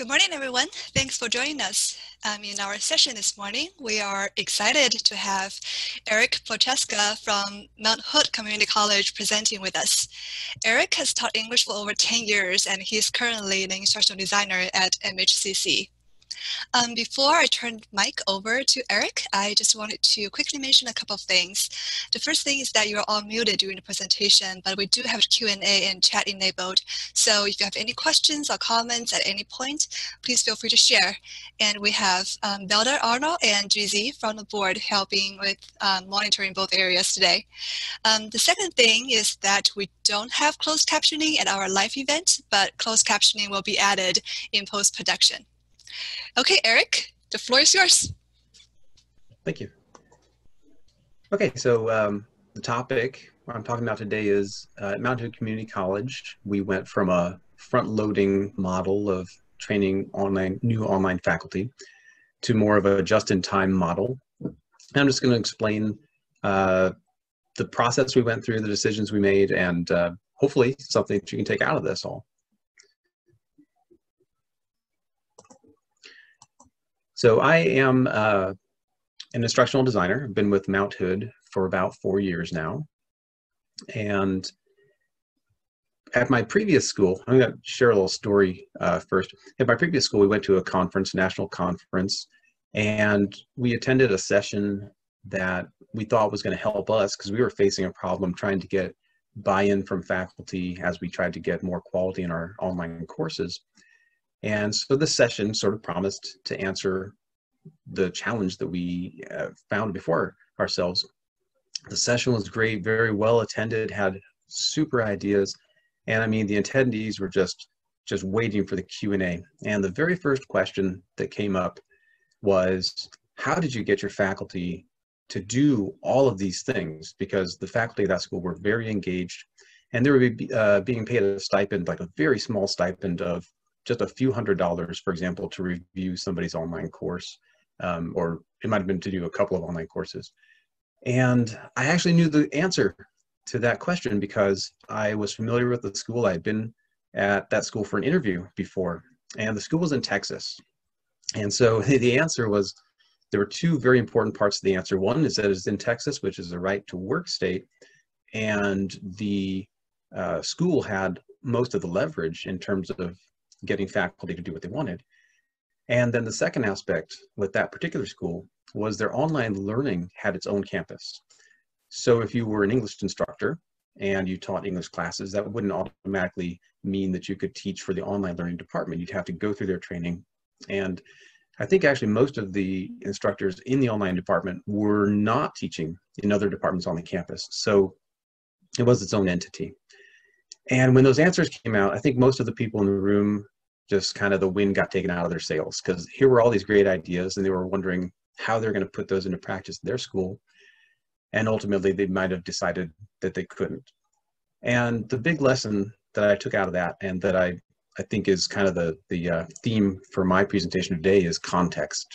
Good morning, everyone. Thanks for joining us. Um, in our session this morning, we are excited to have Eric Prochaska from Mount Hood Community College presenting with us. Eric has taught English for over 10 years, and he's currently an instructional designer at MHCC. Um, before I turn mic over to Eric, I just wanted to quickly mention a couple of things. The first thing is that you're all muted during the presentation, but we do have Q&A and chat enabled. So if you have any questions or comments at any point, please feel free to share. And we have um, Belder Arnold and GZ from the board helping with um, monitoring both areas today. Um, the second thing is that we don't have closed captioning at our live event, but closed captioning will be added in post-production. Okay, Eric, the floor is yours. Thank you. Okay, so um, the topic I'm talking about today is uh, at Mount Hood Community College, we went from a front-loading model of training online new online faculty to more of a just-in-time model. And I'm just going to explain uh, the process we went through, the decisions we made, and uh, hopefully something that you can take out of this all. So I am uh, an instructional designer. I've been with Mount Hood for about four years now. And at my previous school, I'm going to share a little story uh, first. At my previous school, we went to a conference, national conference, and we attended a session that we thought was going to help us because we were facing a problem trying to get buy-in from faculty as we tried to get more quality in our online courses. And so this session sort of promised to answer the challenge that we uh, found before ourselves. The session was great, very well attended, had super ideas, and I mean the attendees were just just waiting for the Q&A. And the very first question that came up was, how did you get your faculty to do all of these things? Because the faculty of that school were very engaged, and they were uh, being paid a stipend, like a very small stipend of just a few hundred dollars, for example, to review somebody's online course, um, or it might have been to do a couple of online courses. And I actually knew the answer to that question because I was familiar with the school. I had been at that school for an interview before, and the school was in Texas. And so the answer was there were two very important parts of the answer. One is that it's in Texas, which is a right to work state, and the uh, school had most of the leverage in terms of getting faculty to do what they wanted. And then the second aspect with that particular school was their online learning had its own campus. So if you were an English instructor and you taught English classes, that wouldn't automatically mean that you could teach for the online learning department. You'd have to go through their training. And I think actually most of the instructors in the online department were not teaching in other departments on the campus. So it was its own entity. And when those answers came out, I think most of the people in the room just kind of the wind got taken out of their sails because here were all these great ideas and they were wondering how they're going to put those into practice in their school. And ultimately, they might have decided that they couldn't. And the big lesson that I took out of that and that I, I think is kind of the, the uh, theme for my presentation today is context.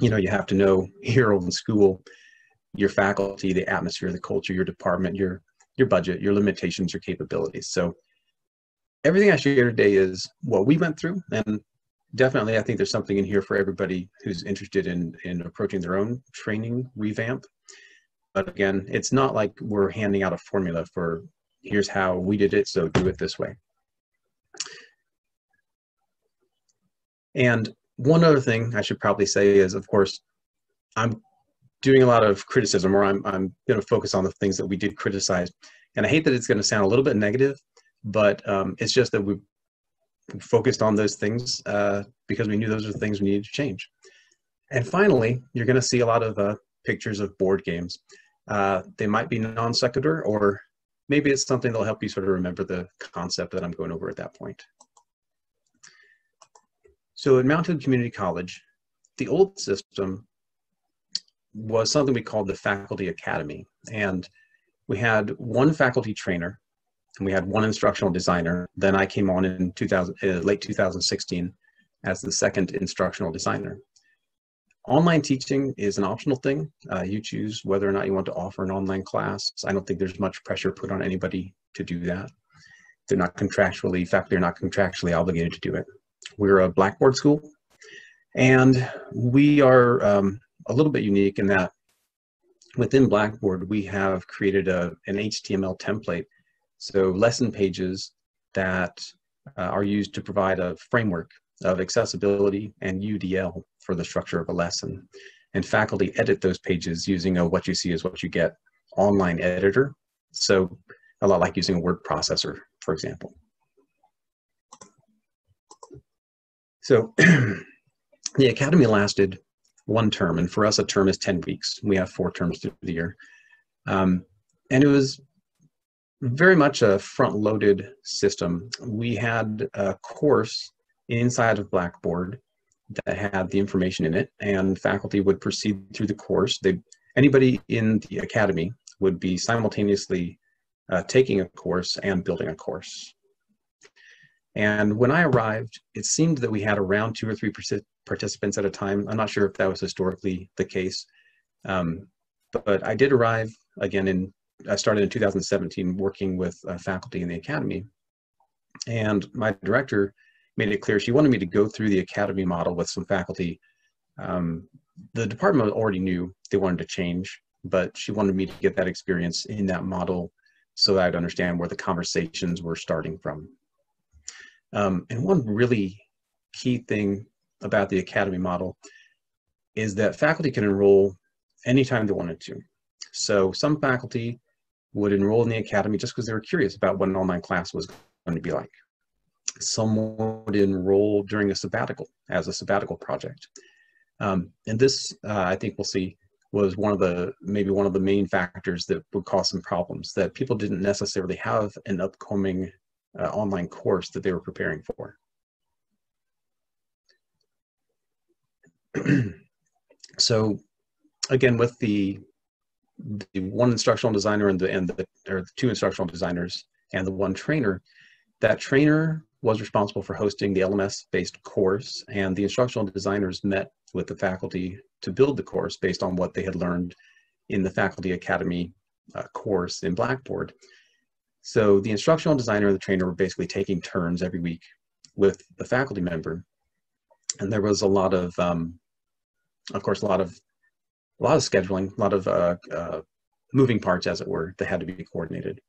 You know, you have to know here in school, your faculty, the atmosphere, the culture, your department, your your budget, your limitations, your capabilities. So everything I share today is what we went through. And definitely, I think there's something in here for everybody who's interested in, in approaching their own training revamp. But again, it's not like we're handing out a formula for here's how we did it, so do it this way. And one other thing I should probably say is, of course, I'm doing a lot of criticism, or I'm, I'm going to focus on the things that we did criticize. And I hate that it's going to sound a little bit negative, but um, it's just that we focused on those things uh, because we knew those are the things we needed to change. And finally, you're going to see a lot of uh, pictures of board games. Uh, they might be non sequitur, or maybe it's something that'll help you sort of remember the concept that I'm going over at that point. So at Mount Hood Community College, the old system was something we called the Faculty Academy. And we had one faculty trainer and we had one instructional designer. Then I came on in 2000, uh, late 2016 as the second instructional designer. Online teaching is an optional thing. Uh, you choose whether or not you want to offer an online class. I don't think there's much pressure put on anybody to do that. They're not contractually, faculty they're not contractually obligated to do it. we're a Blackboard school, and we are um, a little bit unique in that within Blackboard, we have created a, an HTML template, so lesson pages that uh, are used to provide a framework of accessibility and UDL for the structure of a lesson. And faculty edit those pages using a what you see is what you get online editor. So a lot like using a word processor, for example. So the academy lasted one term, and for us, a term is 10 weeks. We have four terms through the year. Um, and it was very much a front loaded system. We had a course inside of Blackboard that had the information in it, and faculty would proceed through the course. They, anybody in the academy would be simultaneously uh, taking a course and building a course. And when I arrived, it seemed that we had around two or three participants at a time. I'm not sure if that was historically the case, um, but I did arrive again in, I started in 2017 working with uh, faculty in the academy. And my director made it clear she wanted me to go through the academy model with some faculty. Um, the department already knew they wanted to change, but she wanted me to get that experience in that model so that I'd understand where the conversations were starting from. Um, and one really key thing about the academy model is that faculty can enroll anytime they wanted to. So some faculty would enroll in the academy just because they were curious about what an online class was going to be like. Some would enroll during a sabbatical as a sabbatical project. Um, and this, uh, I think we'll see, was one of the maybe one of the main factors that would cause some problems that people didn't necessarily have an upcoming uh, online course that they were preparing for. so again, with the the one instructional designer and the and the or the two instructional designers and the one trainer, that trainer was responsible for hosting the LMS-based course, and the instructional designers met with the faculty to build the course based on what they had learned in the Faculty Academy uh, course in Blackboard. So the instructional designer and the trainer were basically taking turns every week with the faculty member, and there was a lot of, um, of course, a lot of, a lot of scheduling, a lot of uh, uh, moving parts, as it were, that had to be coordinated.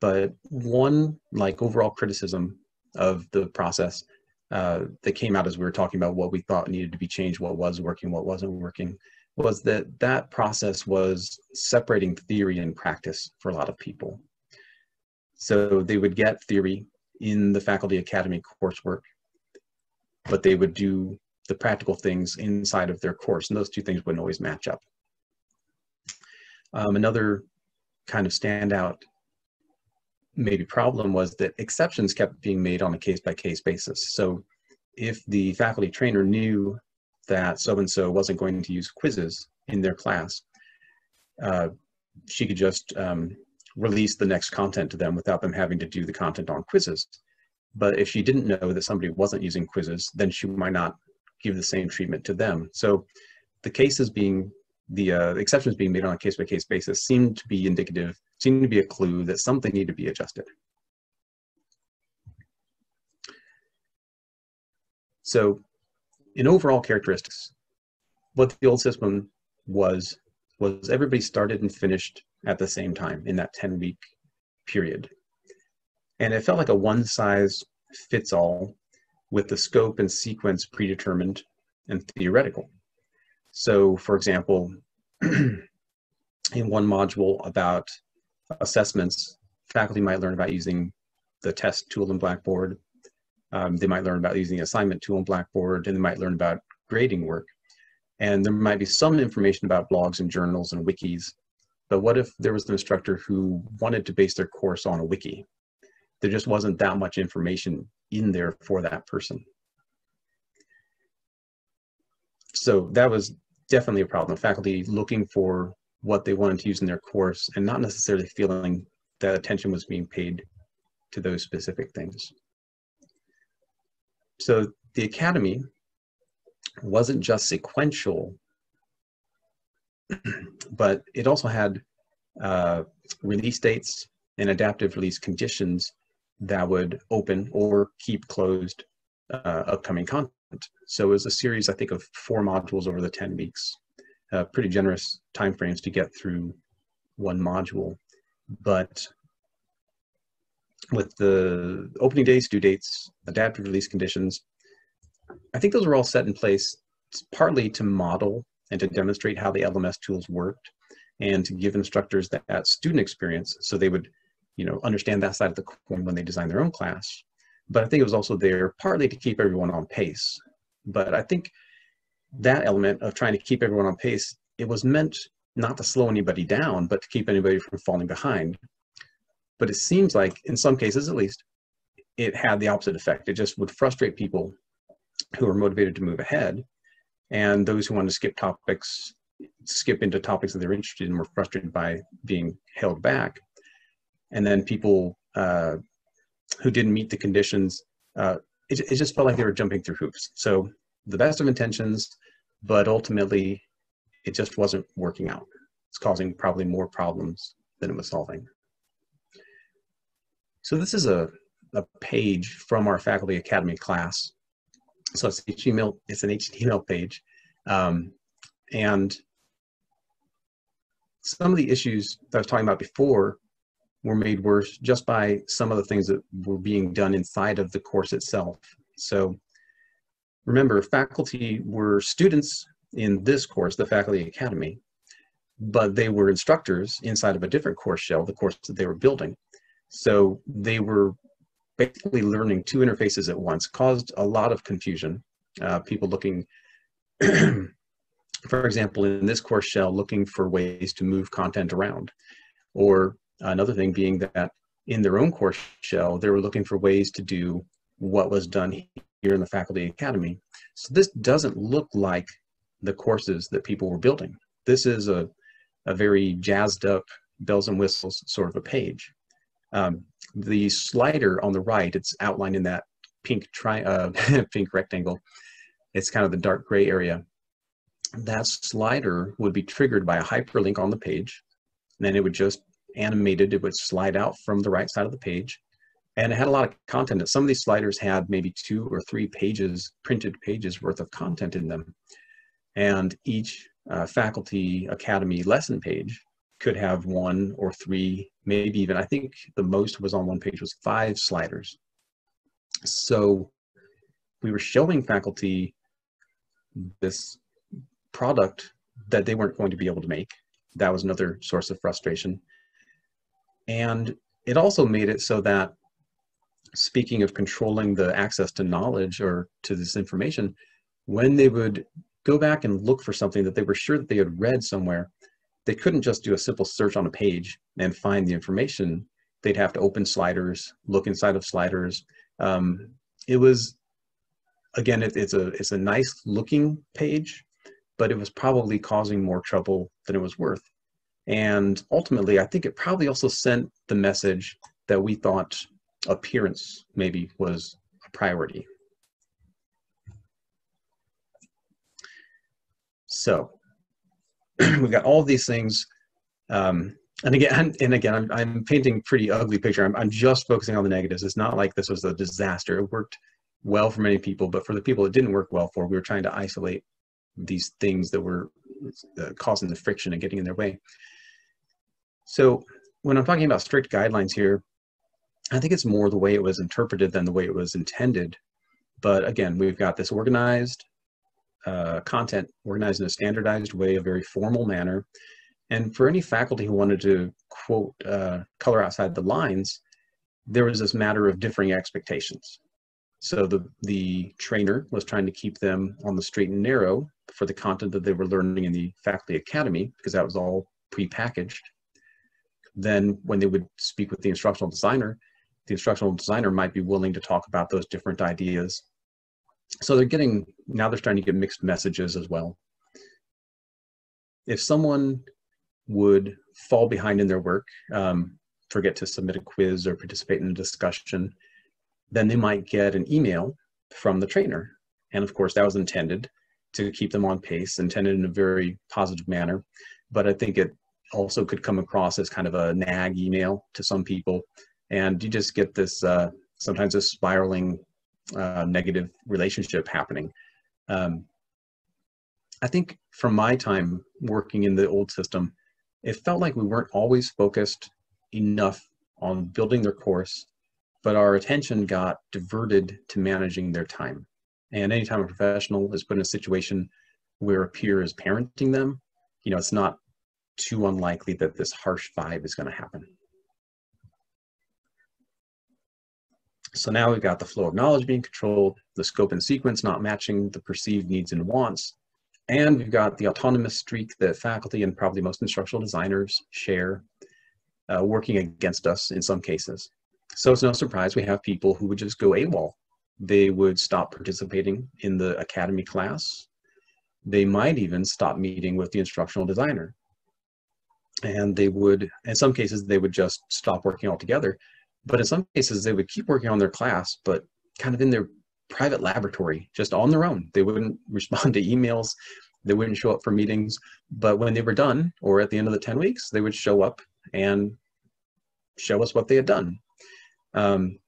But one like overall criticism of the process uh, that came out as we were talking about what we thought needed to be changed, what was working, what wasn't working, was that that process was separating theory and practice for a lot of people. So they would get theory in the faculty academy coursework, but they would do the practical things inside of their course, and those two things wouldn't always match up. Um, another kind of standout maybe problem was that exceptions kept being made on a case by case basis. So if the faculty trainer knew that so and so wasn't going to use quizzes in their class, uh, she could just um, release the next content to them without them having to do the content on quizzes. But if she didn't know that somebody wasn't using quizzes, then she might not give the same treatment to them. So the cases being the uh, exceptions being made on a case-by-case basis seem to be indicative, seem to be a clue that something need to be adjusted. So in overall characteristics, what the old system was, was everybody started and finished at the same time in that 10 week period. And it felt like a one size fits all with the scope and sequence predetermined and theoretical. So, for example, in one module about assessments, faculty might learn about using the test tool in Blackboard. Um, they might learn about using the assignment tool in Blackboard, and they might learn about grading work. And there might be some information about blogs and journals and wikis. But what if there was an instructor who wanted to base their course on a wiki? There just wasn't that much information in there for that person. So that was definitely a problem. Faculty looking for what they wanted to use in their course and not necessarily feeling that attention was being paid to those specific things. So the academy wasn't just sequential, but it also had uh, release dates and adaptive release conditions that would open or keep closed uh, upcoming content. So it was a series, I think, of four modules over the 10 weeks. Uh, pretty generous timeframes to get through one module. But with the opening dates, due dates, adaptive release conditions, I think those were all set in place partly to model and to demonstrate how the LMS tools worked and to give instructors that, that student experience so they would you know understand that side of the coin when they design their own class. But i think it was also there partly to keep everyone on pace. But i think that element of trying to keep everyone on pace it was meant not to slow anybody down but to keep anybody from falling behind. But it seems like in some cases at least it had the opposite effect. It just would frustrate people who were motivated to move ahead and those who wanted to skip topics skip into topics that they're interested in were frustrated by being held back and then people uh, who didn't meet the conditions uh, it, it just felt like they were jumping through hoops. So the best of intentions but ultimately it just wasn't working out. It's causing probably more problems than it was solving. So this is a, a page from our faculty academy class. So it's HTML, it's an HTML page. Um, and some of the issues that I was talking about before were made worse just by some of the things that were being done inside of the course itself. So remember, faculty were students in this course, the Faculty Academy, but they were instructors inside of a different course shell, the course that they were building. So they were basically learning two interfaces at once caused a lot of confusion. Uh, people looking, for example, in this course shell, looking for ways to move content around. Or another thing being that in their own course shell, they were looking for ways to do what was done here in the Faculty Academy. So this doesn't look like the courses that people were building. This is a, a very jazzed up bells and whistles sort of a page. Um, the slider on the right, it's outlined in that pink tri uh, pink rectangle. It's kind of the dark gray area. That slider would be triggered by a hyperlink on the page. And then it would just animated, it would slide out from the right side of the page. And it had a lot of content. Some of these sliders had maybe two or three pages, printed pages worth of content in them. And each uh, faculty academy lesson page could have one or three, maybe even, I think the most was on one page was five sliders. So we were showing faculty this product that they weren't going to be able to make. That was another source of frustration. And it also made it so that speaking of controlling the access to knowledge or to this information, when they would go back and look for something that they were sure that they had read somewhere, they couldn't just do a simple search on a page and find the information. They'd have to open sliders, look inside of sliders. Um, it was, again, it, it's a it's a nice looking page, but it was probably causing more trouble than it was worth. And ultimately, I think it probably also sent the message that we thought appearance maybe was a priority. So we've got all these things. Um, and again, and again, I'm, I'm painting pretty ugly picture. I'm, I'm just focusing on the negatives. It's not like this was a disaster. It worked well for many people, but for the people it didn't work well for, we were trying to isolate these things that were uh, causing the friction and getting in their way. So when I'm talking about strict guidelines here, I think it's more the way it was interpreted than the way it was intended. But again, we've got this organized, uh, content organized in a standardized way, a very formal manner. And for any faculty who wanted to quote uh, color outside the lines, there was this matter of differing expectations. So the, the trainer was trying to keep them on the straight and narrow for the content that they were learning in the faculty academy, because that was all pre-packaged. Then when they would speak with the instructional designer, the instructional designer might be willing to talk about those different ideas. So they're getting now they're starting to get mixed messages as well. If someone would fall behind in their work um, forget to submit a quiz or participate in a discussion then they might get an email from the trainer. And of course that was intended to keep them on pace intended in a very positive manner. But i think it also could come across as kind of a nag email to some people and you just get this uh, sometimes a spiraling uh, negative relationship happening. Um, I think from my time working in the old system, it felt like we weren't always focused enough on building their course, but our attention got diverted to managing their time. And anytime a professional is put in a situation where a peer is parenting them, you know, it's not too unlikely that this harsh vibe is going to happen. So now we've got the flow of knowledge being controlled, the scope and sequence not matching the perceived needs and wants, and we've got the autonomous streak that faculty and probably most instructional designers share, uh, working against us in some cases. So it's no surprise we have people who would just go AWOL. They would stop participating in the academy class. They might even stop meeting with the instructional designer. And they would, in some cases, they would just stop working altogether but in some cases, they would keep working on their class, but kind of in their private laboratory, just on their own. They wouldn't respond to emails. They wouldn't show up for meetings. But when they were done, or at the end of the 10 weeks, they would show up and show us what they had done. Um,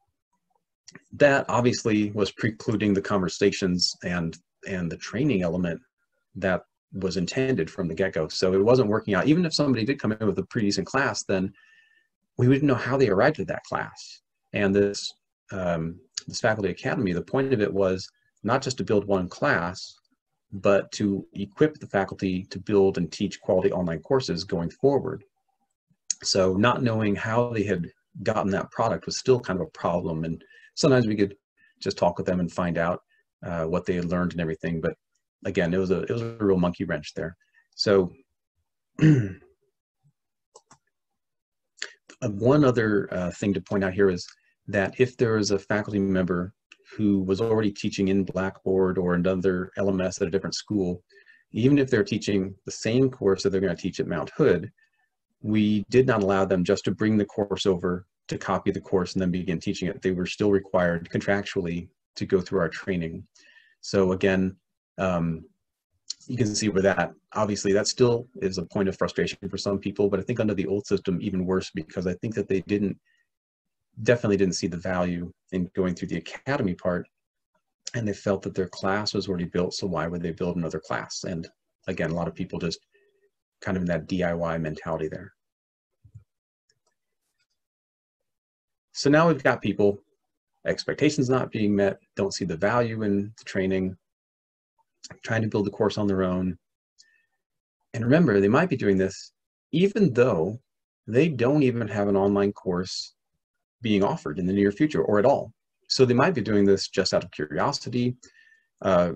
that obviously was precluding the conversations and and the training element that was intended from the get-go. So it wasn't working out. Even if somebody did come in with a pretty decent class, then we wouldn't know how they arrived at that class. And this um, this faculty academy, the point of it was not just to build one class, but to equip the faculty to build and teach quality online courses going forward. So not knowing how they had gotten that product was still kind of a problem. And sometimes we could just talk with them and find out uh, what they had learned and everything. But again, it was a it was a real monkey wrench there. So Uh, one other uh, thing to point out here is that if there is a faculty member who was already teaching in Blackboard or another LMS at a different school, even if they're teaching the same course that they're going to teach at Mount Hood, we did not allow them just to bring the course over to copy the course and then begin teaching it. They were still required contractually to go through our training. So again, um, you can see where that obviously that still is a point of frustration for some people but i think under the old system even worse because i think that they didn't definitely didn't see the value in going through the academy part. And they felt that their class was already built so why would they build another class? And again a lot of people just kind of in that diy mentality there. So now we've got people expectations not being met don't see the value in the training trying to build a course on their own. And remember, they might be doing this even though they don't even have an online course being offered in the near future or at all. So they might be doing this just out of curiosity, uh,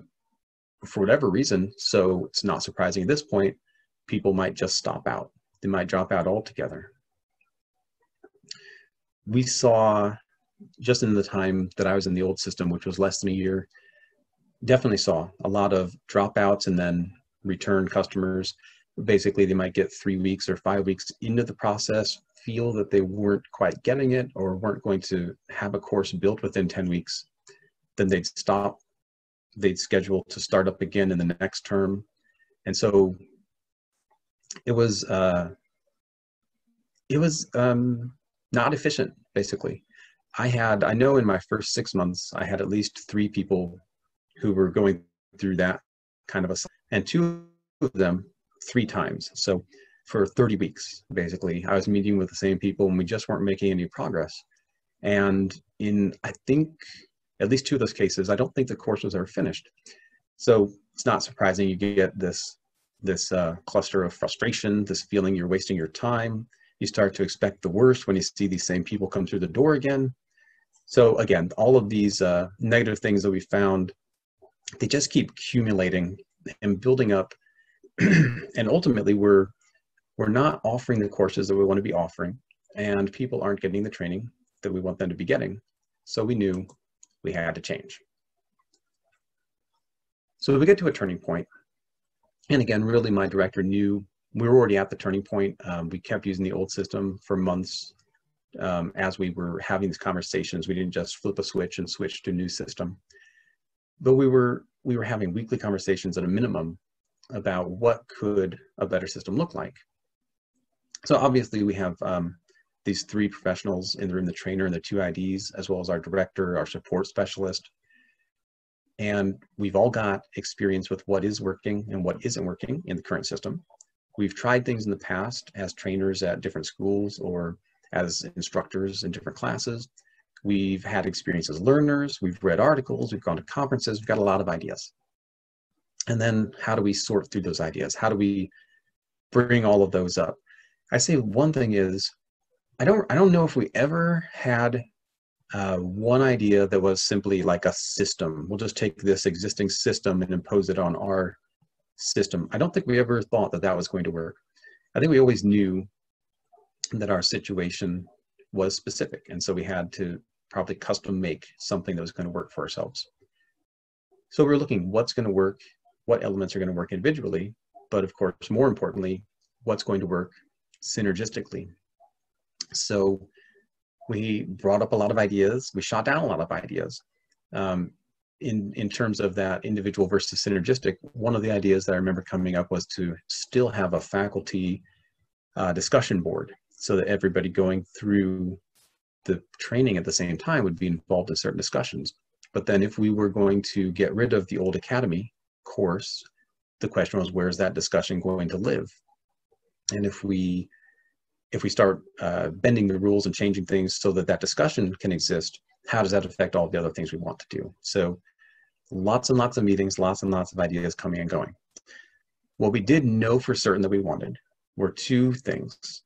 for whatever reason. So it's not surprising at this point, people might just stop out. They might drop out altogether. We saw just in the time that I was in the old system, which was less than a year, definitely saw a lot of dropouts and then return customers. Basically, they might get three weeks or five weeks into the process, feel that they weren't quite getting it or weren't going to have a course built within 10 weeks. Then they'd stop, they'd schedule to start up again in the next term. And so it was, uh, it was um, not efficient, basically. I had, I know in my first six months, I had at least three people who were going through that kind of a and two of them three times so for 30 weeks basically. I was meeting with the same people and we just weren't making any progress. And in i think at least two of those cases i don't think the course was ever finished. So it's not surprising you get this this uh, cluster of frustration this feeling you're wasting your time. You start to expect the worst when you see these same people come through the door again. So again all of these uh, negative things that we found they just keep accumulating and building up and ultimately we're we're not offering the courses that we want to be offering and people aren't getting the training that we want them to be getting. So we knew we had to change. So we get to a turning point. And again really my director knew we were already at the turning point. Um, we kept using the old system for months um, as we were having these conversations. We didn't just flip a switch and switch to a new system but we were we were having weekly conversations at a minimum about what could a better system look like. So obviously we have um, these three professionals in the room, the trainer and the two IDs, as well as our director, our support specialist. And we've all got experience with what is working and what isn't working in the current system. We've tried things in the past as trainers at different schools or as instructors in different classes. We've had experience as learners, we've read articles, we've gone to conferences, we've got a lot of ideas. And then how do we sort through those ideas? How do we bring all of those up? I say one thing is, I don't, I don't know if we ever had uh, one idea that was simply like a system. We'll just take this existing system and impose it on our system. I don't think we ever thought that that was going to work. I think we always knew that our situation was specific. And so we had to probably custom make something that was going to work for ourselves. So we're looking what's going to work, what elements are going to work individually, but of course, more importantly, what's going to work synergistically. So we brought up a lot of ideas. We shot down a lot of ideas. Um, in, in terms of that individual versus synergistic, one of the ideas that I remember coming up was to still have a faculty uh, discussion board so that everybody going through the training at the same time would be involved in certain discussions. But then if we were going to get rid of the old academy course, the question was, where is that discussion going to live? And if we if we start uh, bending the rules and changing things so that that discussion can exist, how does that affect all the other things we want to do? So lots and lots of meetings, lots and lots of ideas coming and going. What we did know for certain that we wanted were two things.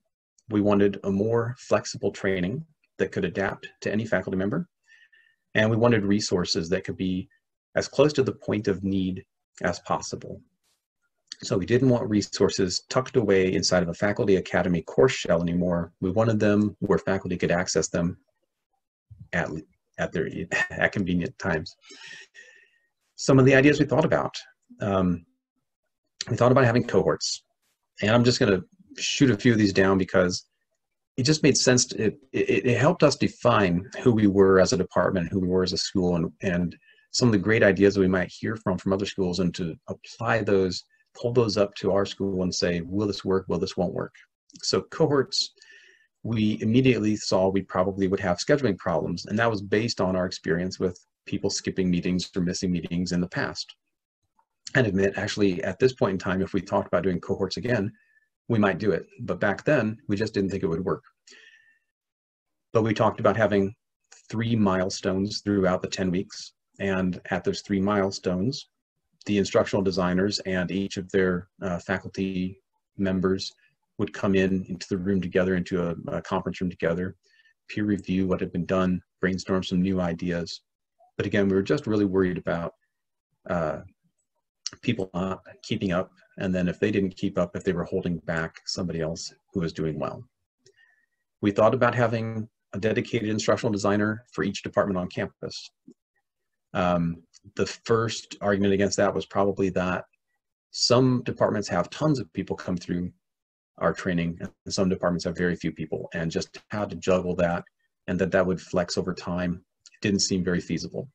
We wanted a more flexible training that could adapt to any faculty member, and we wanted resources that could be as close to the point of need as possible. So we didn't want resources tucked away inside of a faculty academy course shell anymore. We wanted them where faculty could access them at, at their at convenient times. Some of the ideas we thought about. Um, we thought about having cohorts. And I'm just going to shoot a few of these down because it just made sense. To, it, it, it helped us define who we were as a department, who we were as a school, and, and some of the great ideas that we might hear from from other schools and to apply those pull those up to our school and say, will this work? Will this won't work? So cohorts, we immediately saw we probably would have scheduling problems. And that was based on our experience with people skipping meetings or missing meetings in the past. And admit, actually, at this point in time, if we talked about doing cohorts again, we might do it. But back then, we just didn't think it would work. But we talked about having three milestones throughout the 10 weeks. And at those three milestones, the instructional designers and each of their uh, faculty members would come in into the room together, into a, a, conference room together, peer review what had been done, brainstorm some new ideas. But again, we were just really worried about uh, people not keeping up, and then if they didn't keep up, if they were holding back somebody else who was doing well. We thought about having a dedicated instructional designer for each department on campus. Um, the first argument against that was probably that some departments have tons of people come through our training and some departments have very few people and just how to juggle that and that that would flex over time didn't seem very feasible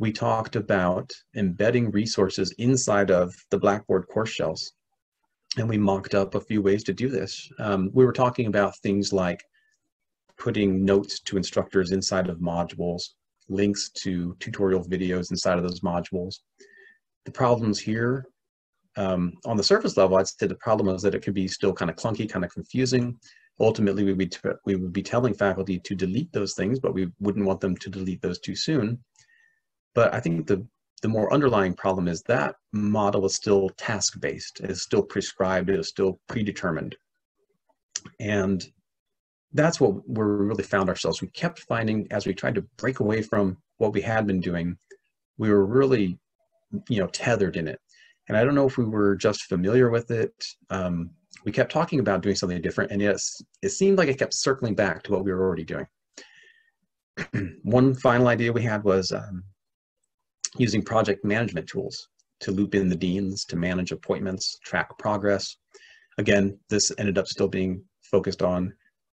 we talked about embedding resources inside of the blackboard course shells and we mocked up a few ways to do this um, we were talking about things like putting notes to instructors inside of modules links to tutorial videos inside of those modules. The problems here, um, on the surface level, I'd say the problem is that it could be still kind of clunky, kind of confusing. Ultimately, we would, we would be telling faculty to delete those things, but we wouldn't want them to delete those too soon. But I think the, the more underlying problem is that model is still task-based, it is still prescribed, it is still predetermined. And that's what we really found ourselves. We kept finding as we tried to break away from what we had been doing, we were really, you know, tethered in it. And I don't know if we were just familiar with it. Um, we kept talking about doing something different, and yes, it seemed like it kept circling back to what we were already doing. One final idea we had was um, using project management tools to loop in the deans, to manage appointments, track progress. Again, this ended up still being focused on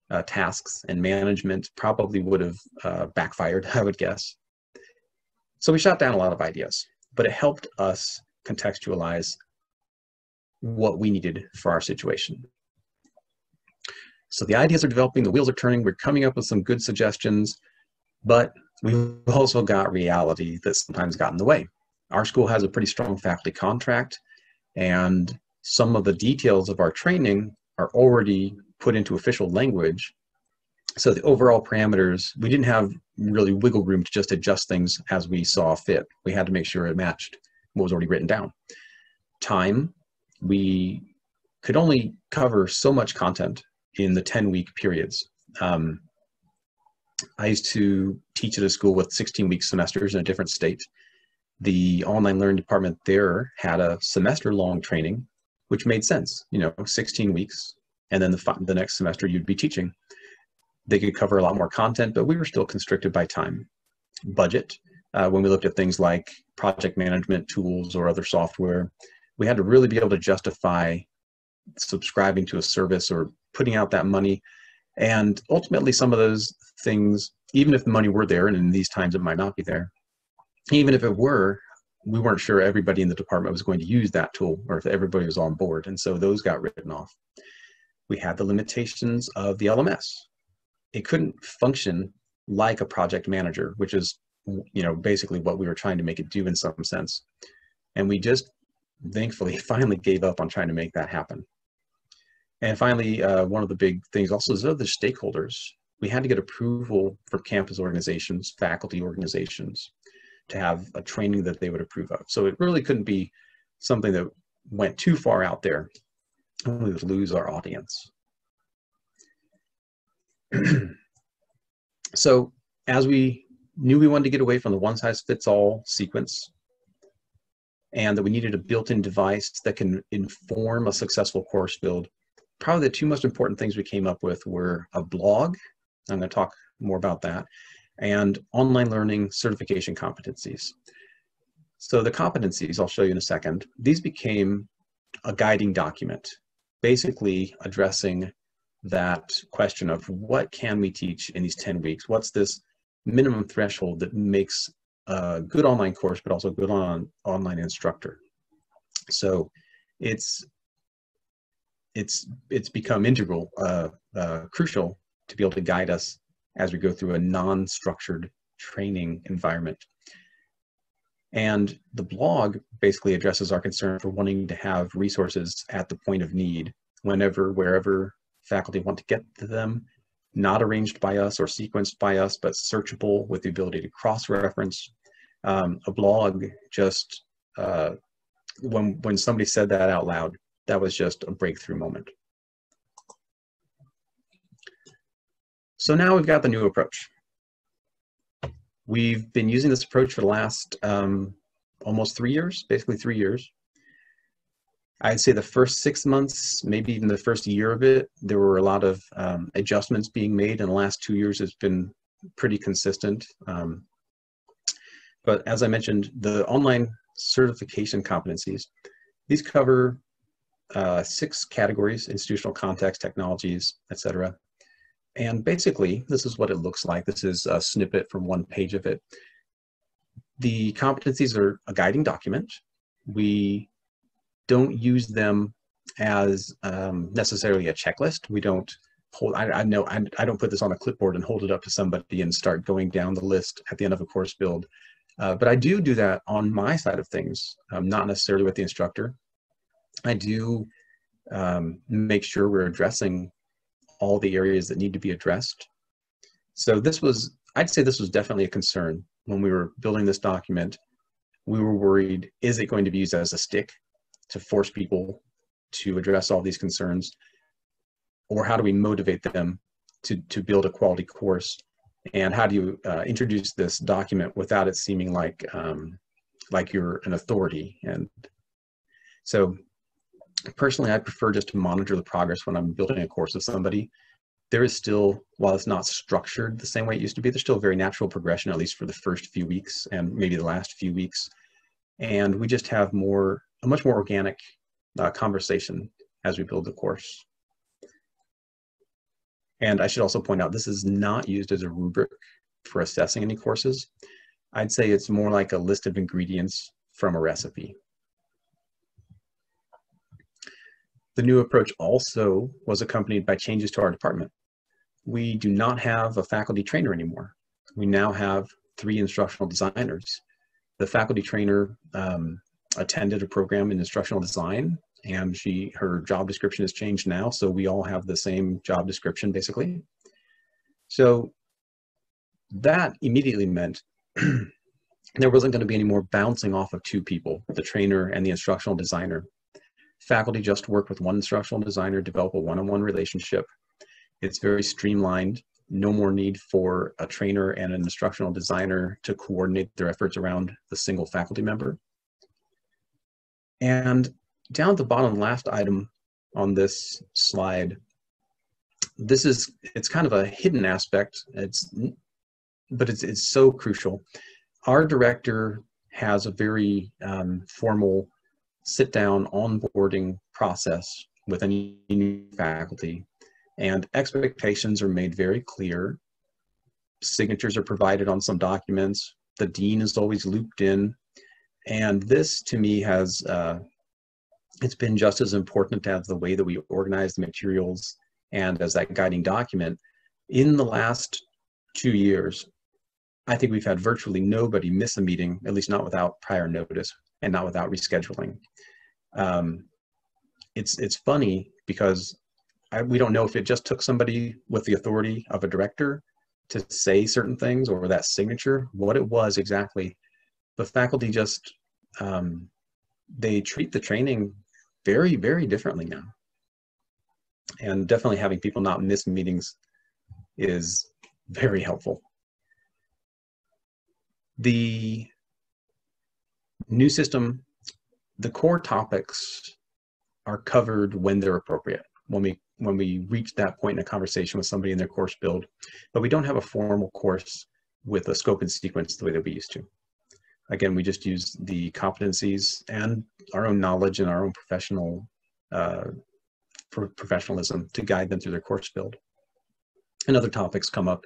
uh, tasks and management probably would have uh, backfired, I would guess. So we shot down a lot of ideas, but it helped us contextualize what we needed for our situation. So the ideas are developing, the wheels are turning, we're coming up with some good suggestions, but we've also got reality that sometimes got in the way. Our school has a pretty strong faculty contract, and some of the details of our training are already put into official language. So the overall parameters, we didn't have really wiggle room to just adjust things as we saw fit. We had to make sure it matched what was already written down. Time, we could only cover so much content in the 10 week periods. Um, I used to teach at a school with 16 week semesters in a different state. The online learning department there had a semester long training, which made sense, you know, 16 weeks. And then the, the next semester you'd be teaching. They could cover a lot more content, but we were still constricted by time. Budget, uh, when we looked at things like project management tools or other software, we had to really be able to justify subscribing to a service or putting out that money. And ultimately, some of those things, even if the money were there, and in these times it might not be there, even if it were, we weren't sure everybody in the department was going to use that tool or if everybody was on board. And so those got written off. We had the limitations of the LMS. It couldn't function like a project manager, which is you know basically what we were trying to make it do in some sense. And we just thankfully finally gave up on trying to make that happen. And finally, uh, one of the big things also is other stakeholders. We had to get approval from campus organizations, faculty organizations, to have a training that they would approve of. So it really couldn't be something that went too far out there and we would lose our audience. so as we knew we wanted to get away from the one size fits all sequence and that we needed a built-in device that can inform a successful course build, probably the two most important things we came up with were a blog, I'm going to talk more about that, and online learning certification competencies. So the competencies, I'll show you in a second, these became a guiding document, basically addressing that question of what can we teach in these 10 weeks? What's this minimum threshold that makes a good online course, but also a good on, online instructor? So it's it's it's become integral, uh, uh, crucial to be able to guide us as we go through a non-structured training environment. And the blog basically addresses our concern for wanting to have resources at the point of need, whenever, wherever faculty want to get to them, not arranged by us or sequenced by us, but searchable with the ability to cross-reference. Um, a blog just, uh, when, when somebody said that out loud, that was just a breakthrough moment. So now we've got the new approach. We've been using this approach for the last um, almost three years, basically three years. I'd say the first six months, maybe even the first year of it, there were a lot of um, adjustments being made. And the last two years has been pretty consistent. Um, but as I mentioned, the online certification competencies, these cover uh, six categories, institutional context, technologies, etc. And basically, this is what it looks like. This is a snippet from one page of it. The competencies are a guiding document. We don't use them as um, necessarily a checklist. We don't hold, I, I know, I, I, don't put this on a clipboard and hold it up to somebody and start going down the list at the end of a course build. Uh, but I do do that on my side of things, um, not necessarily with the instructor. I do um, make sure we're addressing all the areas that need to be addressed. So this was, I'd say this was definitely a concern when we were building this document. We were worried, is it going to be used as a stick to force people to address all these concerns? Or how do we motivate them to, to build a quality course? And how do you uh, introduce this document without it seeming like, um, like you're an authority? And so personally, I prefer just to monitor the progress when I'm building a course with somebody. There is still, while it's not structured the same way it used to be, there's still a very natural progression, at least for the first few weeks and maybe the last few weeks. And we just have more, a much more organic uh, conversation as we build the course. And I should also point out, this is not used as a rubric for assessing any courses. I'd say it's more like a list of ingredients from a recipe. The new approach also was accompanied by changes to our department. We do not have a faculty trainer anymore. We now have three instructional designers. The faculty trainer um, attended a program in instructional design and she her job description has changed now so we all have the same job description basically so that immediately meant there wasn't going to be any more bouncing off of two people the trainer and the instructional designer faculty just work with one instructional designer develop a one-on-one relationship it's very streamlined no more need for a trainer and an instructional designer to coordinate their efforts around the single faculty member and down at the bottom last item on this slide, this is, it's kind of a hidden aspect. It's, but it's, it's so crucial. Our director has a very um, formal sit down onboarding process with any new faculty and expectations are made very clear. Signatures are provided on some documents. The dean is always looped in. And this to me has uh, it's been just as important as the way that we organize the materials and as that guiding document. In the last two years, I think we've had virtually nobody miss a meeting, at least not without prior notice and not without rescheduling. Um, it's it's funny because I, we don't know if it just took somebody with the authority of a director to say certain things or that signature, what it was exactly. The faculty just um, they treat the training very, very differently now. And definitely having people not miss meetings is very helpful. The new system, the core topics are covered when they're appropriate, when we when we reach that point in a conversation with somebody in their course build, but we don't have a formal course with a scope and sequence the way that we used to. Again, we just use the competencies and our own knowledge and our own professional uh, professionalism to guide them through their course build. And other topics come up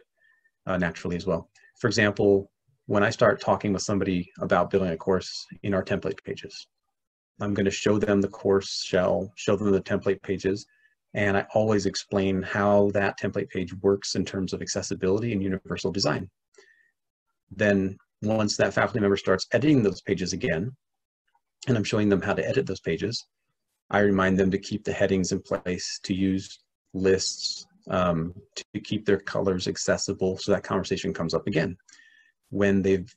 uh, naturally as well. For example, when I start talking with somebody about building a course in our template pages, I'm going to show them the course shell, show them the template pages, and I always explain how that template page works in terms of accessibility and universal design. Then once that faculty member starts editing those pages again, and I'm showing them how to edit those pages, I remind them to keep the headings in place, to use lists, um, to keep their colors accessible so that conversation comes up again. When they've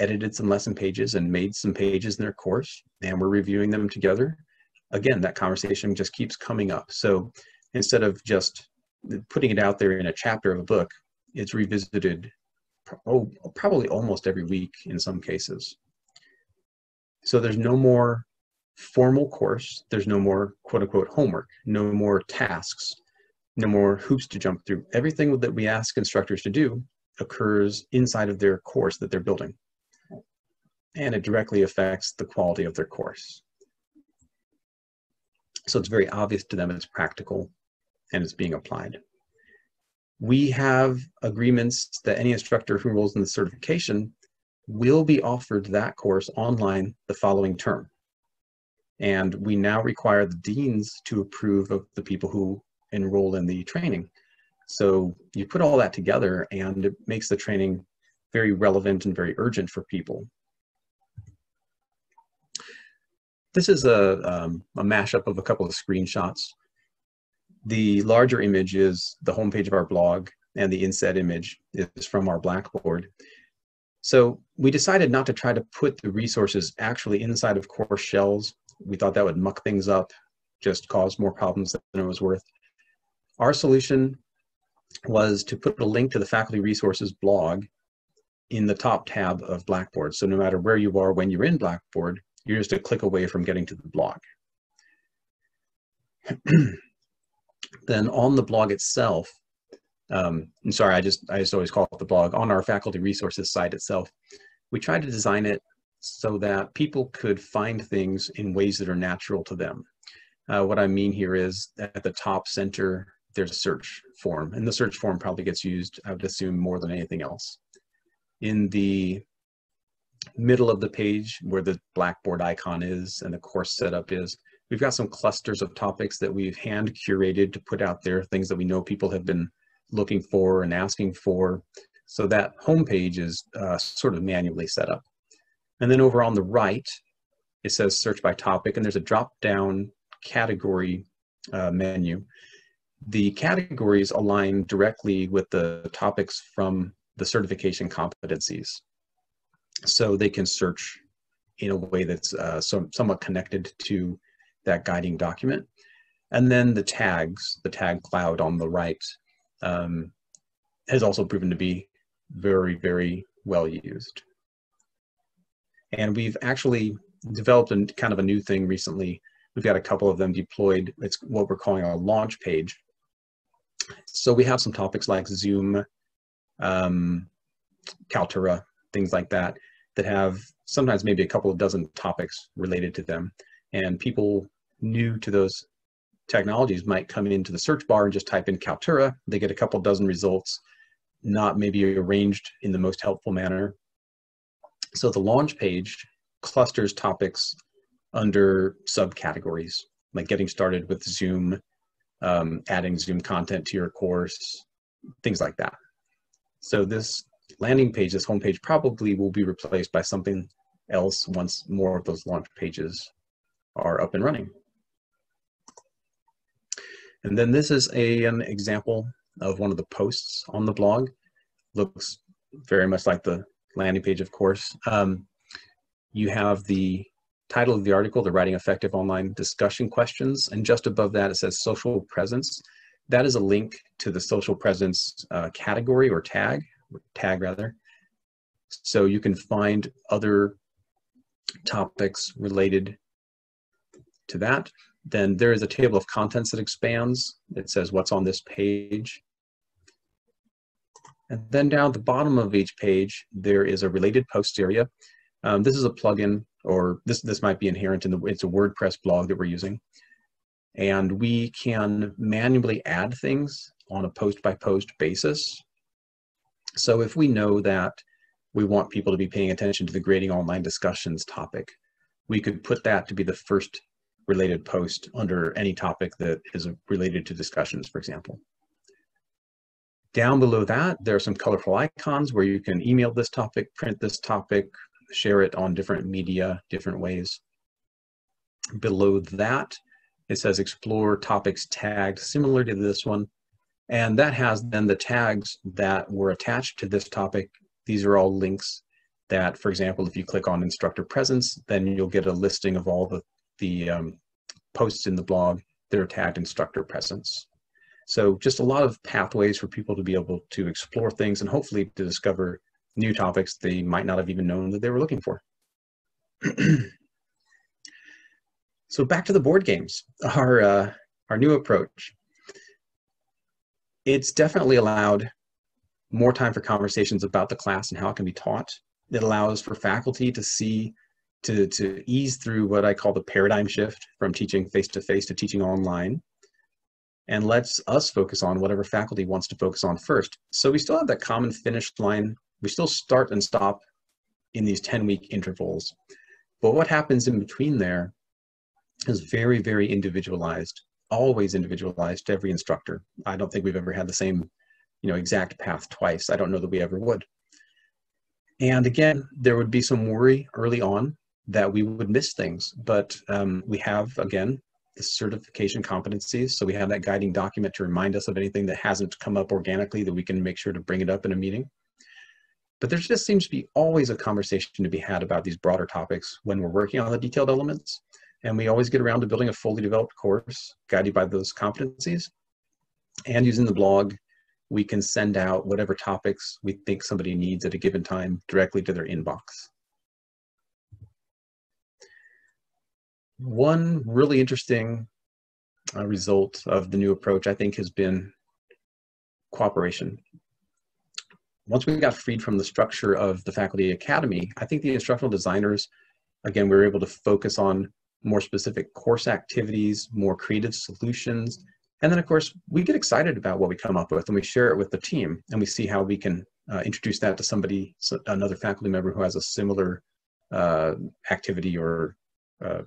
edited some lesson pages and made some pages in their course and we're reviewing them together, again, that conversation just keeps coming up. So instead of just putting it out there in a chapter of a book, it's revisited oh, probably almost every week in some cases. So there's no more formal course, there's no more quote unquote homework, no more tasks, no more hoops to jump through. Everything that we ask instructors to do occurs inside of their course that they're building. And it directly affects the quality of their course. So it's very obvious to them it's practical and it's being applied we have agreements that any instructor who enrolls in the certification will be offered that course online the following term. And we now require the deans to approve of the people who enroll in the training. So you put all that together and it makes the training very relevant and very urgent for people. This is a, um, a mashup of a couple of screenshots the larger image is the homepage of our blog, and the inset image is from our Blackboard. So we decided not to try to put the resources actually inside of course shells. We thought that would muck things up, just cause more problems than it was worth. Our solution was to put a link to the faculty resources blog in the top tab of Blackboard. So no matter where you are when you're in Blackboard, you're just a click away from getting to the blog. then on the blog itself, um, I'm sorry, I just I just always call it the blog on our faculty resources site itself. We try to design it so that people could find things in ways that are natural to them. Uh, what I mean here is at the top center, there's a search form, and the search form probably gets used, I would assume, more than anything else. In the middle of the page where the Blackboard icon is and the course setup is, We've got some clusters of topics that we've hand curated to put out there, things that we know people have been looking for and asking for. So that home page is uh, sort of manually set up. And then over on the right, it says search by topic, and there's a drop down category uh, menu. The categories align directly with the topics from the certification competencies. So they can search in a way that's uh, so, somewhat connected to that guiding document. And then the tags, the tag cloud on the right, um, has also proven to be very, very well used. And we've actually developed a kind of a new thing recently. We've got a couple of them deployed. It's what we're calling a launch page. So we have some topics like Zoom, um, Kaltura, things like that, that have sometimes maybe a couple of dozen topics related to them. And people new to those technologies might come into the search bar and just type in Kaltura. They get a couple dozen results, not maybe arranged in the most helpful manner. So the launch page clusters topics under subcategories, like getting started with Zoom, um, adding Zoom content to your course, things like that. So this landing page, this homepage probably will be replaced by something else once more of those launch pages are up and running. And then this is a, an example of one of the posts on the blog. Looks very much like the landing page, of course. Um, you have the title of the article, the Writing Effective Online Discussion Questions, and just above that it says Social Presence. That is a link to the social presence uh, category or tag, tag rather. So you can find other topics related to that. Then there is a table of contents that expands. It says what's on this page. And then down at the bottom of each page, there is a related post area. Um, this is a plugin, or this, this might be inherent in the, it's a WordPress blog that we're using. And we can manually add things on a post by post basis. So if we know that we want people to be paying attention to the grading online discussions topic, we could put that to be the first related post under any topic that is related to discussions, for example. Down below that, there are some colorful icons where you can email this topic, print this topic, share it on different media, different ways. Below that, it says explore topics tagged, similar to this one. And that has then the tags that were attached to this topic. These are all links that, for example, if you click on instructor presence, then you'll get a listing of all the, the um, posts in the blog that are tagged instructor presence. So just a lot of pathways for people to be able to explore things and hopefully to discover new topics they might not have even known that they were looking for. so back to the board games, our, uh, our new approach. It's definitely allowed more time for conversations about the class and how it can be taught. It allows for faculty to see, to, to ease through what I call the paradigm shift from teaching face-to-face -to, -face to teaching online and lets us focus on whatever faculty wants to focus on first. So we still have that common finish line we still start and stop in these 10 week intervals. But what happens in between there is very, very individualized, always individualized to every instructor. I don't think we've ever had the same, you know, exact path twice. I don't know that we ever would. And again, there would be some worry early on that we would miss things, but um, we have, again, the certification competencies. So we have that guiding document to remind us of anything that hasn't come up organically that we can make sure to bring it up in a meeting. But there just seems to be always a conversation to be had about these broader topics when we're working on the detailed elements. And we always get around to building a fully developed course guided by those competencies. And using the blog, we can send out whatever topics we think somebody needs at a given time directly to their inbox. One really interesting uh, result of the new approach, I think, has been cooperation once we got freed from the structure of the faculty academy, I think the instructional designers, again, we were able to focus on more specific course activities, more creative solutions. And then, of course, we get excited about what we come up with and we share it with the team and we see how we can uh, introduce that to somebody, another faculty member who has a similar uh, activity or uh,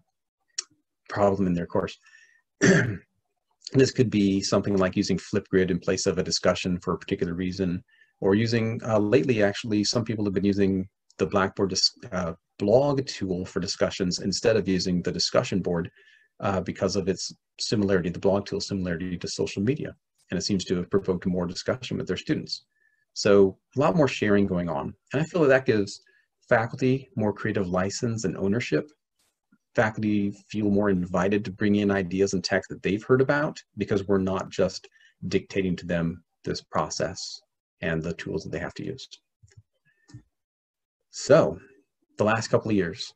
problem in their course. this could be something like using Flipgrid in place of a discussion for a particular reason or using uh, lately actually some people have been using the Blackboard uh, blog tool for discussions instead of using the discussion board uh, because of its similarity, the blog tool similarity to social media. And it seems to have provoked more discussion with their students. So a lot more sharing going on. And I feel that that gives faculty more creative license and ownership. Faculty feel more invited to bring in ideas and tech that they've heard about because we're not just dictating to them this process and the tools that they have to use. So the last couple of years,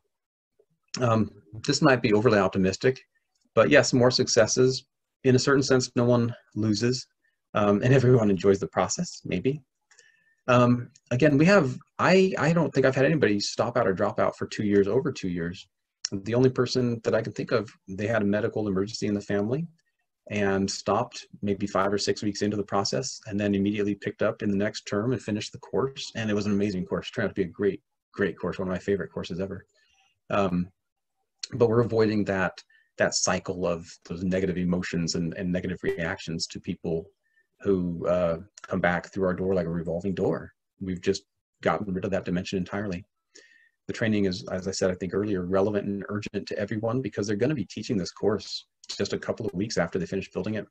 um, this might be overly optimistic, but yes, more successes. In a certain sense, no one loses, um, and everyone enjoys the process, maybe. Um, again, we have, I, I don't think I've had anybody stop out or drop out for two years, over two years. The only person that I can think of, they had a medical emergency in the family and stopped maybe five or six weeks into the process and then immediately picked up in the next term and finished the course. And it was an amazing course, turned out to be a great, great course, one of my favorite courses ever. Um, but we're avoiding that that cycle of those negative emotions and, and negative reactions to people who uh, come back through our door like a revolving door. We've just gotten rid of that dimension entirely. The training is, as I said, I think earlier, relevant and urgent to everyone because they're going to be teaching this course just a couple of weeks after they finish building it.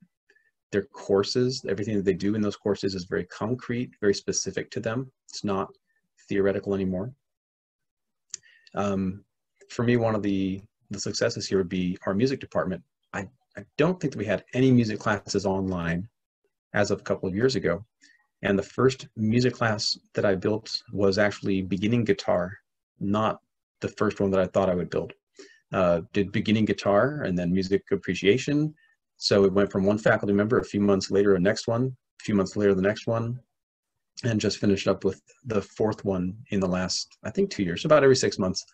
Their courses, everything that they do in those courses is very concrete, very specific to them. It's not theoretical anymore. Um, for me, one of the, the successes here would be our music department. I, I don't think that we had any music classes online as of a couple of years ago. And the first music class that I built was actually beginning guitar, not the first one that I thought I would build. Uh, did beginning guitar and then music appreciation. So it went from one faculty member, a few months later, a next one, a few months later, the next one, and just finished up with the fourth one in the last, I think, two years. About every six months,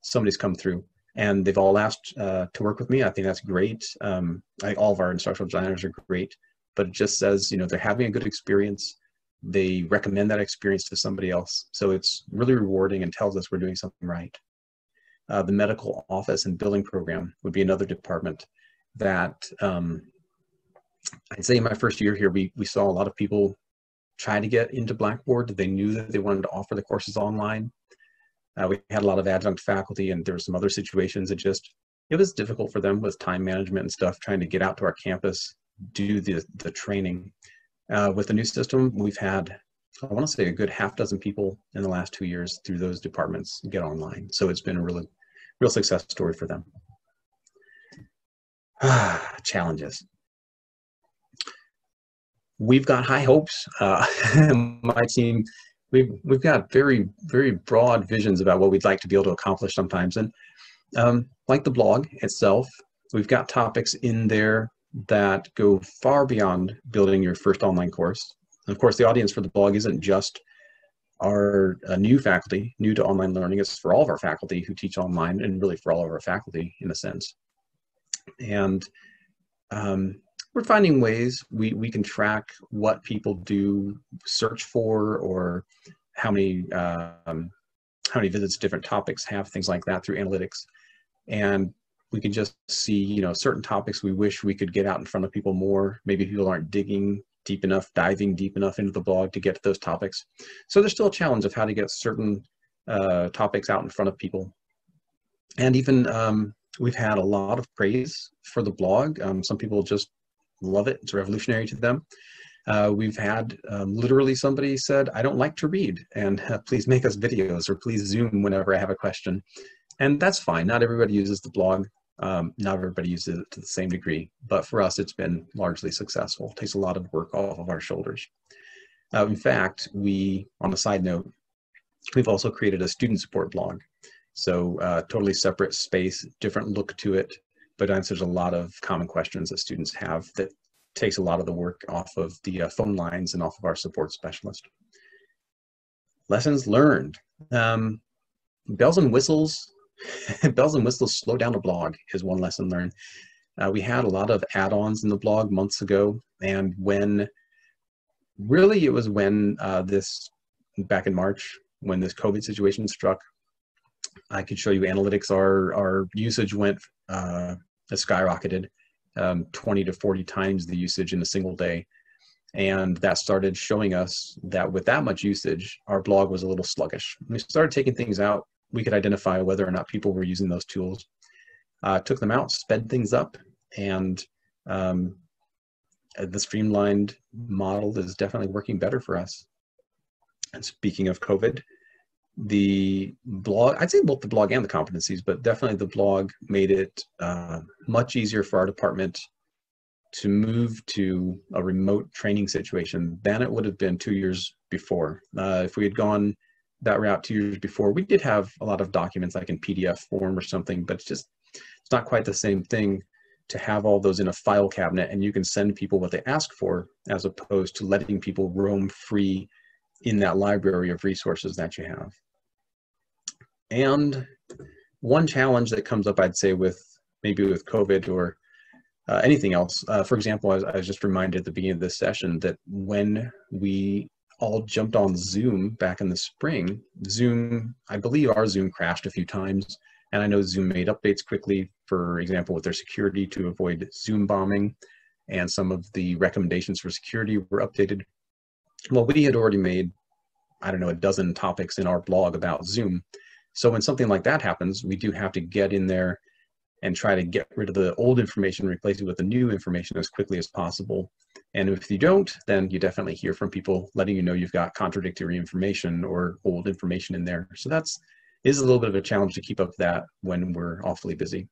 somebody's come through and they've all asked uh, to work with me. I think that's great. Um, I, all of our instructional designers are great, but it just says, you know, they're having a good experience. They recommend that experience to somebody else. So it's really rewarding and tells us we're doing something right. Uh, the medical office and billing program would be another department that um, I'd say in my first year here, we, we saw a lot of people try to get into Blackboard. They knew that they wanted to offer the courses online. Uh, we had a lot of adjunct faculty and there were some other situations that just, it was difficult for them with time management and stuff, trying to get out to our campus, do the, the training. Uh, with the new system, we've had, I want to say a good half dozen people in the last two years through those departments get online. So it's been a really, real success story for them. Challenges. We've got high hopes. Uh, my team we've we've got very very broad visions about what we'd like to be able to accomplish sometimes and um, like the blog itself we've got topics in there that go far beyond building your first online course and of course the audience for the blog isn't just our uh, new faculty new to online learning. It's for all of our faculty who teach online and really for all of our faculty in a sense. And um, we're finding ways we, we can track what people do search for or how many um, how many visits different topics have things like that through analytics. And we can just see you know certain topics we wish we could get out in front of people more. Maybe people aren't digging deep enough diving deep enough into the blog to get to those topics so there's still a challenge of how to get certain uh, topics out in front of people and even um, we've had a lot of praise for the blog um, some people just love it. It's revolutionary to them. Uh, we've had um, literally somebody said, I don't like to read and uh, please make us videos or please Zoom whenever I have a question. And that's fine. Not everybody uses the blog. Um, not everybody uses it to the same degree, but for us, it's been largely successful. It takes a lot of work off of our shoulders. Uh, in fact, we, on a side note, we've also created a student support blog. So uh, totally separate space, different look to it, but answers a lot of common questions that students have that takes a lot of the work off of the uh, phone lines and off of our support specialist. Lessons learned. Um, bells and whistles, bells and whistles slow down a blog is one lesson learned. Uh, we had a lot of add-ons in the blog months ago, and when really it was when uh, this back in March when this COVID situation struck, I could show you analytics. Our our usage went uh, skyrocketed um, 20 to 40 times the usage in a single day. And that started showing us that with that much usage, our blog was a little sluggish. We started taking things out. We could identify whether or not people were using those tools. Uh, took them out, sped things up, and um, the streamlined model is definitely working better for us. And speaking of COVID, the blog, I'd say both the blog and the competencies, but definitely the blog made it uh, much easier for our department to move to a remote training situation than it would have been two years before. Uh, if we had gone that route two years before, we did have a lot of documents like in PDF form or something, but it's just, it's not quite the same thing to have all those in a file cabinet and you can send people what they ask for as opposed to letting people roam free in that library of resources that you have. And one challenge that comes up, I'd say, with maybe with COVID or uh, anything else. Uh, for example, I was, I was, just reminded at the beginning of this session that when we all jumped on Zoom back in the spring, Zoom, I believe our Zoom crashed a few times. And I know Zoom made updates quickly, for example, with their security to avoid Zoom bombing. And some of the recommendations for security were updated. Well, we had already made, I don't know, a dozen topics in our blog about Zoom. So when something like that happens, we do have to get in there and try to get rid of the old information, replace it with the new information as quickly as possible. And if you don't, then you definitely hear from people letting you know you've got contradictory information or old information in there. So that's is a little bit of a challenge to keep up that when we're awfully busy.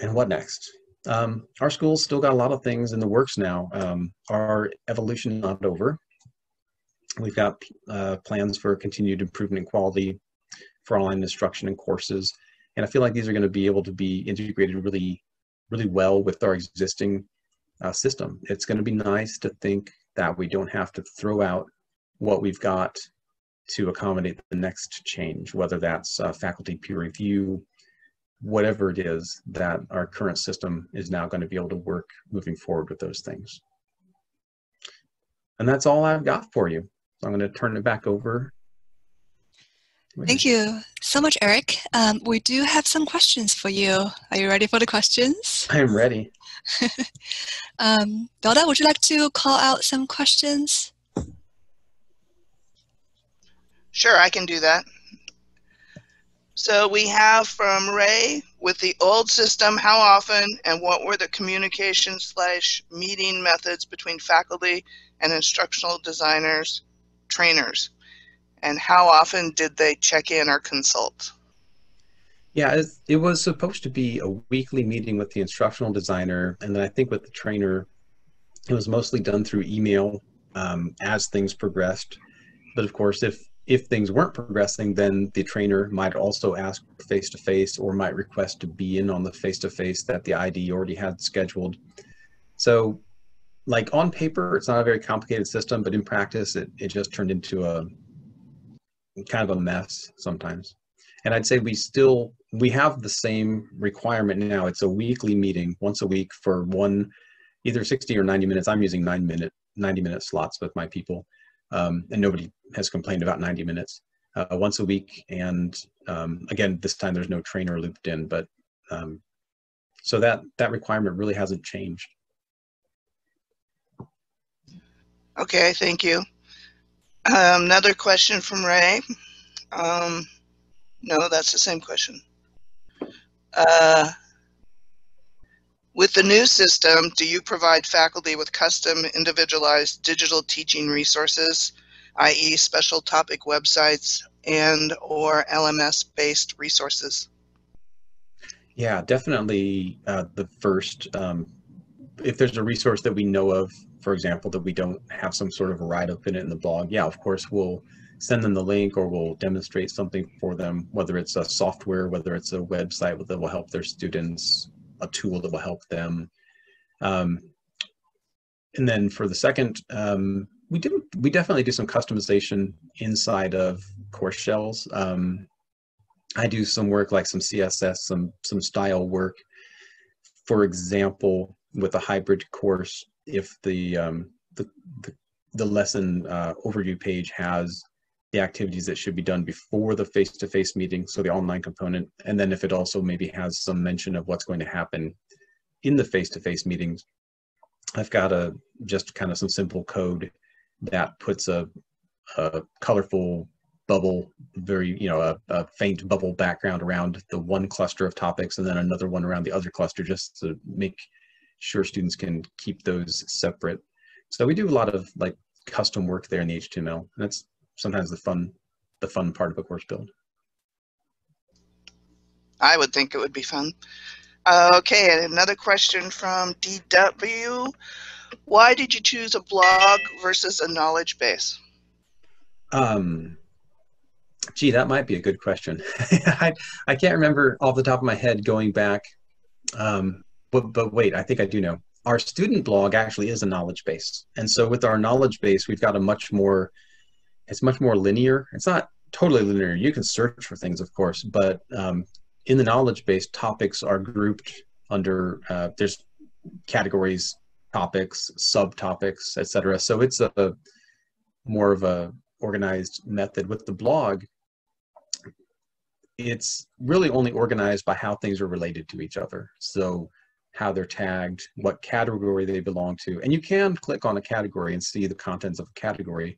And what next? Um, our school's still got a lot of things in the works now. Um, our evolution is not over. We've got uh, plans for continued improvement in quality for online instruction and courses. And I feel like these are going to be able to be integrated really, really well with our existing uh, system. It's going to be nice to think that we don't have to throw out what we've got to accommodate the next change, whether that's uh, faculty peer review, whatever it is that our current system is now going to be able to work moving forward with those things. And that's all I've got for you. So I'm going to turn it back over. Thank you so much, Eric. Um, we do have some questions for you. Are you ready for the questions? I am ready. um, Belda, would you like to call out some questions? Sure, I can do that. So we have from Ray, with the old system, how often and what were the communication slash meeting methods between faculty and instructional designers, trainers? And how often did they check in or consult? Yeah, it was supposed to be a weekly meeting with the instructional designer. And then I think with the trainer, it was mostly done through email um, as things progressed. But of course, if if things weren't progressing, then the trainer might also ask face to face or might request to be in on the face to face that the ID already had scheduled. So, like on paper, it's not a very complicated system, but in practice, it, it just turned into a kind of a mess sometimes. And I'd say we still we have the same requirement now. It's a weekly meeting, once a week for one, either 60 or 90 minutes. I'm using nine minute 90 minute slots with my people um, and nobody has complained about 90 minutes uh, once a week. And um, again, this time there's no trainer looped in, but um, so that that requirement really hasn't changed. Okay, thank you. Um, another question from Ray. Um, no, that's the same question. Uh, with the new system, do you provide faculty with custom individualized digital teaching resources, i.e. special topic websites and or LMS-based resources? Yeah, definitely uh, the first, um, if there's a resource that we know of, for example, that we don't have some sort of a write-up in it in the blog, yeah, of course, we'll send them the link or we'll demonstrate something for them, whether it's a software, whether it's a website that will help their students a tool that will help them. Um, and then for the second, um, we do we definitely do some customization inside of course shells. Um, I do some work like some CSS, some some style work. For example, with a hybrid course, if the um, the, the, the lesson uh, overview page has the activities that should be done before the face-to-face meeting, so the online component, and then if it also maybe has some mention of what's going to happen in the face-to-face meetings, I've got a just kind of some simple code that puts a, a colorful bubble, very you know a, a, faint bubble background around the one cluster of topics, and then another one around the other cluster, just to make sure students can keep those separate. So we do a lot of like custom work there in the HTML, and that's sometimes the fun the fun part of a course build. I would think it would be fun. Uh, okay, and another question from DW. Why did you choose a blog versus a knowledge base? Um, gee, that might be a good question. I, I can't remember off the top of my head going back. Um, but, but wait, I think I do know. Our student blog actually is a knowledge base. And so with our knowledge base, we've got a much more, it's much more linear. It's not totally linear. You can search for things, of course, but um, in the knowledge base, topics are grouped under, uh, there's categories, topics, subtopics, etc. So it's a more of a organized method. With the blog, it's really only organized by how things are related to each other. So how they're tagged, what category they belong to. And you can click on a category and see the contents of a category.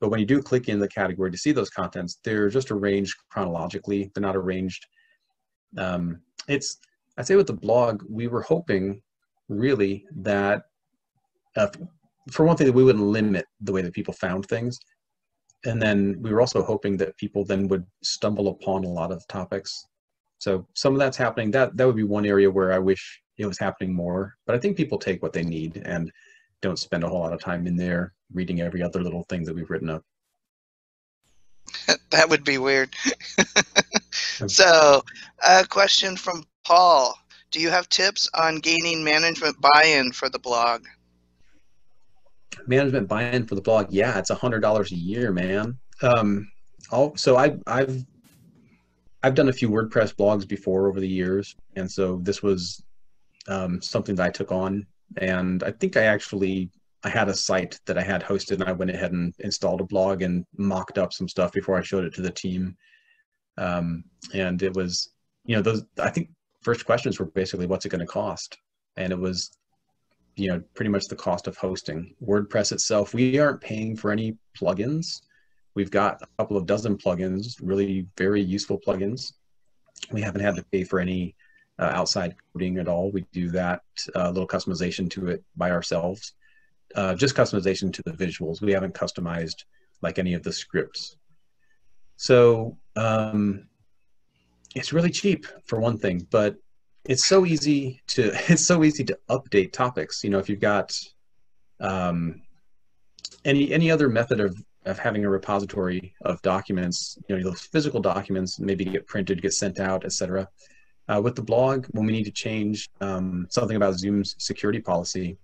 But when you do click in the category to see those contents, they're just arranged chronologically. They're not arranged. Um, it's, I'd say with the blog, we were hoping really that, uh, for one thing, that we wouldn't limit the way that people found things and then we were also hoping that people then would stumble upon a lot of topics. So some of that's happening. That that would be one area where I wish it was happening more. But I think people take what they need and don't spend a whole lot of time in there reading every other little thing that we've written up. that would be weird. so, a question from Paul. Do you have tips on gaining management buy-in for the blog? management buy-in for the blog yeah it's a hundred dollars a year man um I'll, so I, i've i've done a few wordpress blogs before over the years and so this was um, something that i took on. And i think i actually i had a site that i had hosted and i went ahead and installed a blog and mocked up some stuff before i showed it to the team. Um, and it was you know those i think first questions were basically what's it going to cost? And it was you know pretty much the cost of hosting. Wordpress itself we aren't paying for any plugins. We've got a couple of dozen plugins really very useful plugins. We haven't had to pay for any uh, outside coding at all. We do that uh, little customization to it by ourselves uh, just customization to the visuals. We haven't customized like any of the scripts. So um, it's really cheap for one thing but it's so easy to it's so easy to update topics. You know if you've got um, any any other method of of having a repository of documents you know those physical documents maybe get printed get sent out etc uh, with the blog when we need to change um, something about zoom's security policy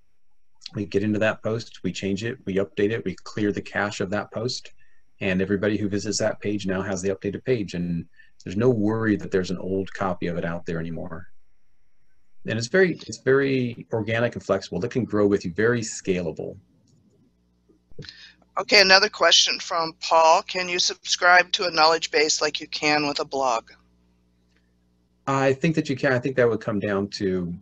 we get into that post we change it we update it we clear the cache of that post and everybody who visits that page now has the updated page and there's no worry that there's an old copy of it out there anymore and it's very it's very organic and flexible. It can grow with you, very scalable. Okay, another question from Paul. Can you subscribe to a knowledge base like you can with a blog? I think that you can. I think that would come down to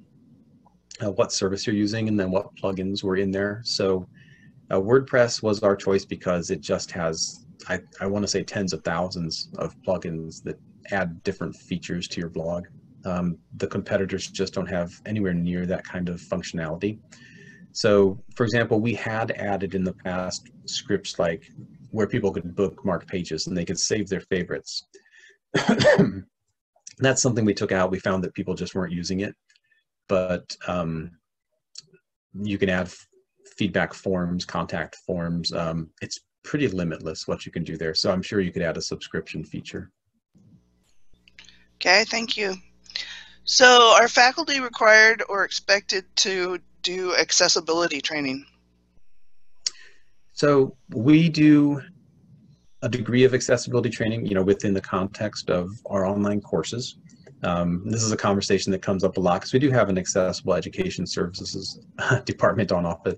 uh, what service you're using and then what plugins were in there. So uh, WordPress was our choice because it just has, I, I want to say tens of thousands of plugins that add different features to your blog. Um, the competitors just don't have anywhere near that kind of functionality. So, for example, we had added in the past scripts like where people could bookmark pages and they could save their favorites. That's something we took out. We found that people just weren't using it. But um, you can add feedback forms, contact forms. Um, it's pretty limitless what you can do there. So I'm sure you could add a subscription feature. Okay, thank you. So are faculty required or expected to do accessibility training? So we do a degree of accessibility training, you know, within the context of our online courses. Um, this is a conversation that comes up a lot because we do have an accessible education services department on office,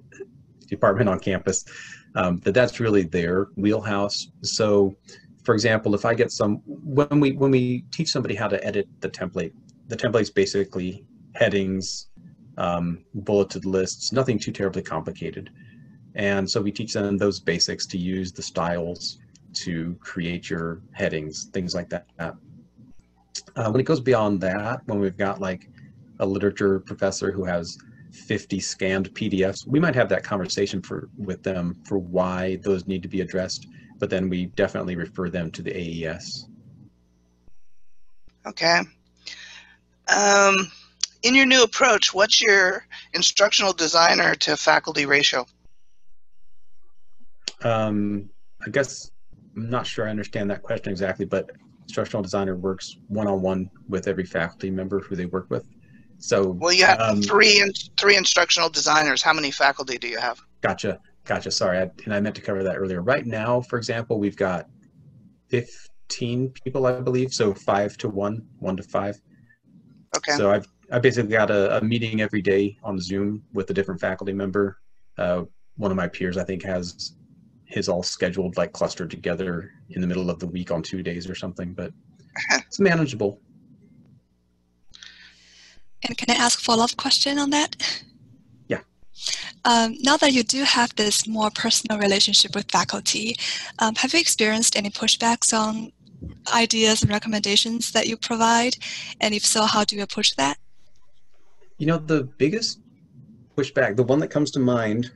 department on campus. Um, that that's really their wheelhouse. So, for example, if I get some when we when we teach somebody how to edit the template the template's basically headings, um, bulleted lists, nothing too terribly complicated. And so we teach them those basics to use the styles to create your headings, things like that. Uh, when it goes beyond that, when we've got like a literature professor who has 50 scanned PDFs, we might have that conversation for with them for why those need to be addressed, but then we definitely refer them to the AES. Okay. Um, in your new approach, what's your instructional designer to faculty ratio? Um, I guess I'm not sure I understand that question exactly, but instructional designer works one-on-one with every faculty member who they work with. So well, you have um, three in, three instructional designers. How many faculty do you have? Gotcha, gotcha. Sorry, I, and I meant to cover that earlier. Right now, for example, we've got 15 people, I believe. So five to one, one to five. Okay. So I've I basically got a, a meeting every day on Zoom with a different faculty member. Uh, one of my peers, I think, has his all scheduled like clustered together in the middle of the week on two days or something, but it's manageable. And can I ask a follow-up question on that? Yeah. Um, now that you do have this more personal relationship with faculty, um, have you experienced any pushbacks on ideas and recommendations that you provide? And if so, how do you approach that? You know, the biggest pushback, the one that comes to mind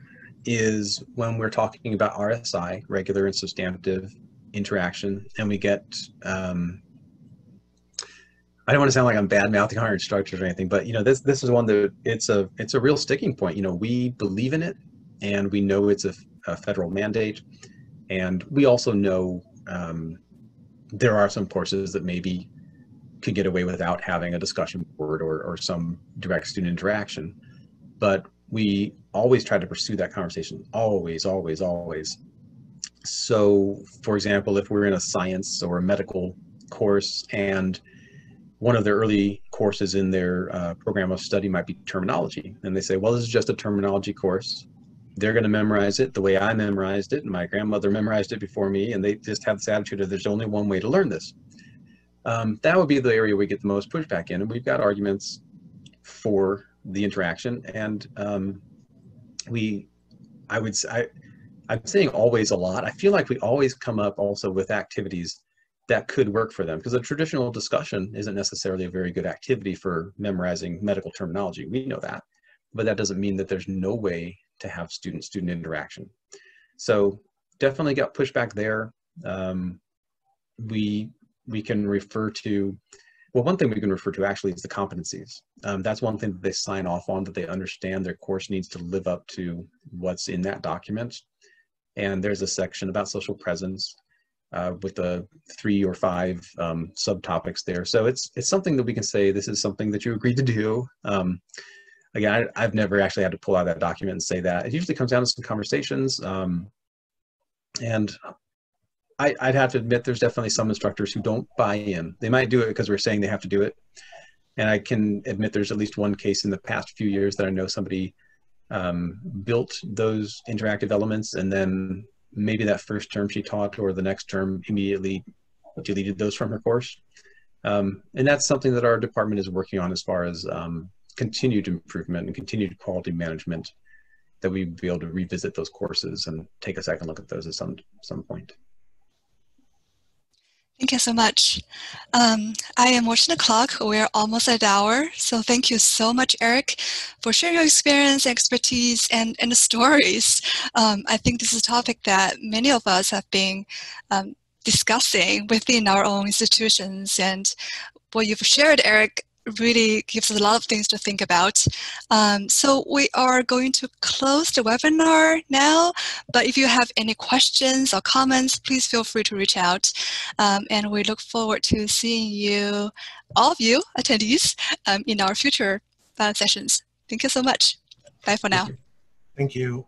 is when we're talking about RSI, regular and substantive interaction, and we get um, I don't want to sound like I'm bad mouthing our instructors or anything, but you know, this this is one that it's a it's a real sticking point. You know, we believe in it, and we know it's a, a federal mandate, and we also know um, there are some courses that maybe could get away without having a discussion board or or some direct student interaction, but we always try to pursue that conversation. Always, always, always. So, for example, if we're in a science or a medical course and one of the early courses in their uh, program of study might be terminology. And they say, well, this is just a terminology course. They're going to memorize it the way I memorized it, and my grandmother memorized it before me, and they just have this attitude of there's only one way to learn this. Um, that would be the area we get the most pushback in, and we've got arguments for the interaction, and um, we, I would say, I'm saying always a lot. I feel like we always come up also with activities that could work for them because a traditional discussion isn't necessarily a very good activity for memorizing medical terminology. We know that, but that doesn't mean that there's no way to have student-student interaction. So definitely got pushback there. Um, we we can refer to well, one thing we can refer to actually is the competencies. Um, that's one thing that they sign off on that they understand their course needs to live up to what's in that document. And there's a section about social presence uh, with the three or five um, subtopics there. So it's it's something that we can say this is something that you agreed to do. Um, again, I, have never actually had to pull out that document and say that. It usually comes down to some conversations. Um, and I, would have to admit there's definitely some instructors who don't buy in. They might do it because we're saying they have to do it. And I can admit there's at least one case in the past few years that I know somebody um, built those interactive elements and then maybe that first term she taught or the next term immediately deleted those from her course. Um, and that's something that our department is working on as far as um, continued improvement and continued quality management that we'd be able to revisit those courses and take a second look at those at some some point. Thank you so much. Um, I am watching the clock. We're almost at an hour. So thank you so much, Eric, for sharing your experience, expertise, and, and the stories. Um, I think this is a topic that many of us have been um, discussing within our own institutions. And what you've shared, Eric, really gives us a lot of things to think about. Um, so we are going to close the webinar now, but if you have any questions or comments, please feel free to reach out. Um, and we look forward to seeing you, all of you attendees, um, in our future uh, sessions. Thank you so much. Bye for now. Thank you.